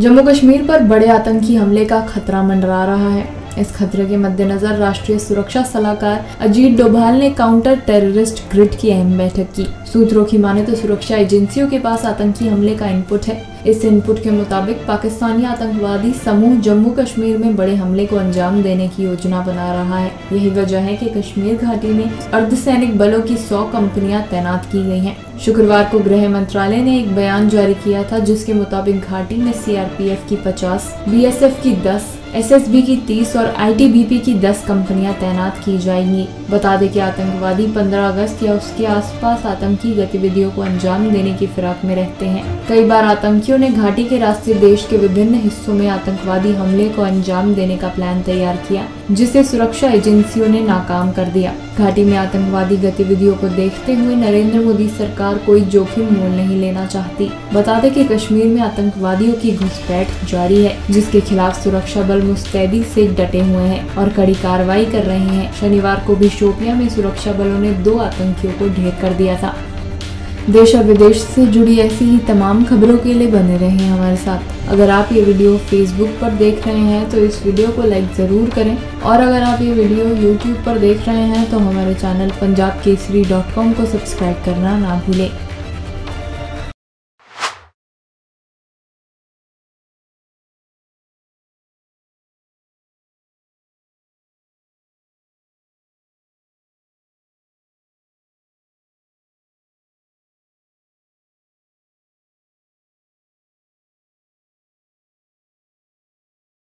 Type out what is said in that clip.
जम्मू कश्मीर पर बड़े आतंकी हमले का खतरा मंडरा रहा है। इस खतरे के मद्देनजर राष्ट्रीय सुरक्षा सलाहकार अजीत डोभाल ने काउंटर टेररिस्ट ग्रिड की अहम बैठक की। सूत्रों की माने तो सुरक्षा एजेंसियों के पास आतंकी हमले का इनपुट है। इस इनपुट के मुताबिक पाकिस्तानी आतंकवादी समूह जम्मू कश्मीर में बड़े हमले को अंजाम देने की योजना बना रहा है। यही वजह है कि कश्मीर घाटी में अर्धसैनिक बलों की 100 कंपनियाँ तैनात की गई हैं। शुक्रवार को गृह मंत्रालय ने एक बयान जारी किया था जिसके मुताबिक घाटी में सीआरपीएफ की 50, बीएसएफ की 10, एसएसबी की 30 और आईटीबीपी की 10 कंपनियाँ तैनात की जाएँगी। बता दें कि आतंकवादी 15 अगस्त या उसके आसपास आतंकी गतिविधियों को अंजाम देने की फिराक में रहते हैं। कई बार आतंकियों ने घाटी के रास्ते देश के विभिन्न हिस्सों में आतंकवादी हमले को अंजाम देने का प्लान तैयार किया, जिसे सुरक्षा एजेंसियों ने नाकाम कर दिया। घाटी में आतंकवादी गतिविधियों को देखते हुए नरेंद्र मोदी सरकार कोई जोखिम मोल नहीं लेना चाहती। बता दें कि कश्मीर में आतंकवादियों की घुसपैठ जारी है, जिसके खिलाफ सुरक्षा बल मुस्तैदी से डटे हुए हैं और कड़ी कार्रवाई कर रहे हैं। शनिवार को भी शोपिया में सुरक्षा बलों ने दो आतंकियों को ढेर कर दिया था। देश और विदेश से जुड़ी ऐसी ही तमाम खबरों के लिए बने रहें हमारे साथ। अगर आप ये वीडियो फेसबुक पर देख रहे हैं तो इस वीडियो को लाइक ज़रूर करें। और अगर आप ये वीडियो यूट्यूब पर देख रहे हैं तो हमारे channel Punjab Kesari dot com को सब्सक्राइब करना ना भूलें।